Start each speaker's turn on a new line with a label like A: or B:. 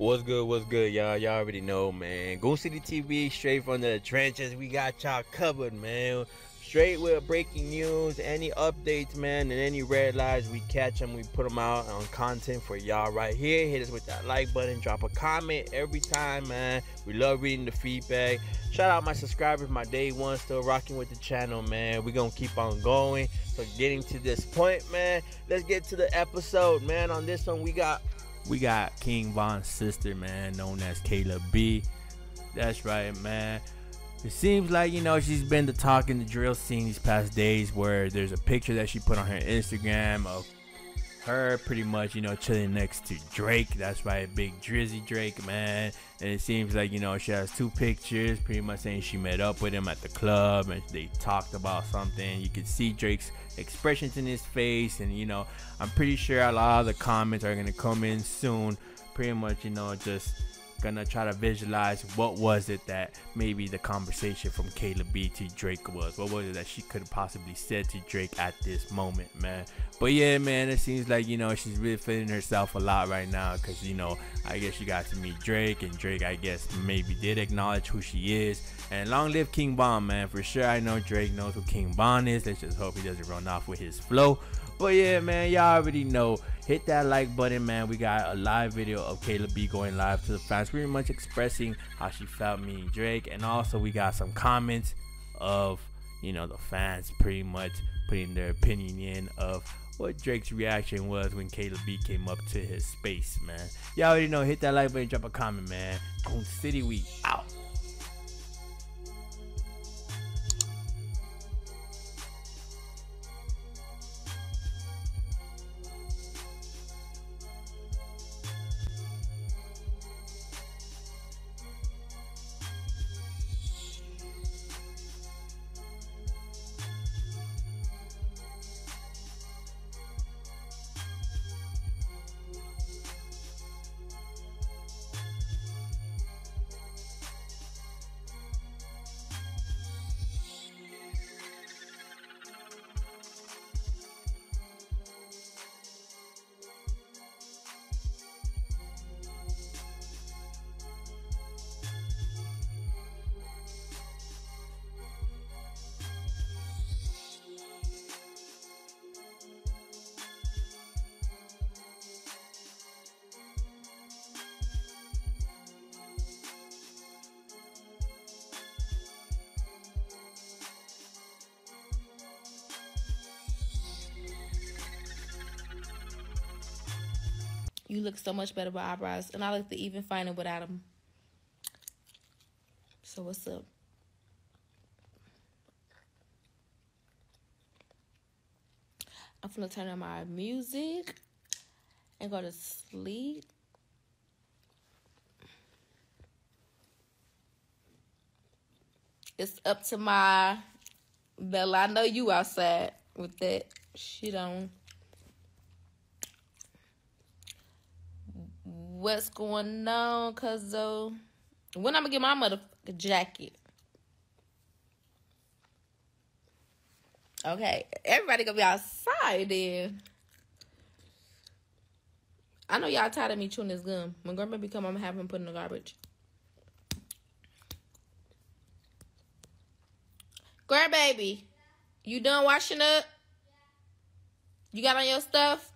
A: What's good? What's good, y'all? Y'all already know, man. Goon City TV, straight from the trenches. We got y'all covered, man. Straight with breaking news, any updates, man, and any red lights, we catch them. We put them out on content for y'all right here. Hit us with that like button, drop a comment every time, man. We love reading the feedback. Shout out my subscribers, my day one, still rocking with the channel, man. we to keep on going. So, getting to this point, man, let's get to the episode, man. On this one, we got we got King Von's sister, man, known as Kayla B. That's right, man. It seems like, you know, she's been the talk in the drill scene these past days where there's a picture that she put on her Instagram of her pretty much, you know, chilling next to Drake. That's right, big Drizzy Drake, man. And it seems like, you know, she has two pictures, pretty much saying she met up with him at the club and they talked about something. You could see Drake's expressions in his face, and, you know, I'm pretty sure a lot of the comments are gonna come in soon. Pretty much, you know, just gonna try to visualize what was it that maybe the conversation from Kayla B to Drake was. What was it that she could have possibly said to Drake at this moment, man? But yeah, man, it seems like you know she's really feeling herself a lot right now because you know I guess she got to meet Drake and Drake I guess maybe did acknowledge who she is. And long live King Von, man. For sure, I know Drake knows who King Von is. Let's just hope he doesn't run off with his flow. But yeah, man, y'all already know. Hit that like button, man. We got a live video of Kayla B going live to the fans, pretty much expressing how she felt meeting Drake. And also, we got some comments of, you know, the fans pretty much putting their opinion in of what Drake's reaction was when Kayla B came up to his space, man. Y'all already know. Hit that like button, drop a comment, man. Goon City, we
B: You look so much better with eyebrows. And I look the even finer without them. So what's up? I'm gonna turn on my music and go to sleep. It's up to my Bella. I know you outside with that shit on. What's going on, though when I'm gonna get my motherfucking jacket. Okay, everybody gonna be outside then. I know y'all tired of me chewing this gum. When grandbaby come, I'm him put in the garbage. Grandbaby, you done washing up? You got on your stuff?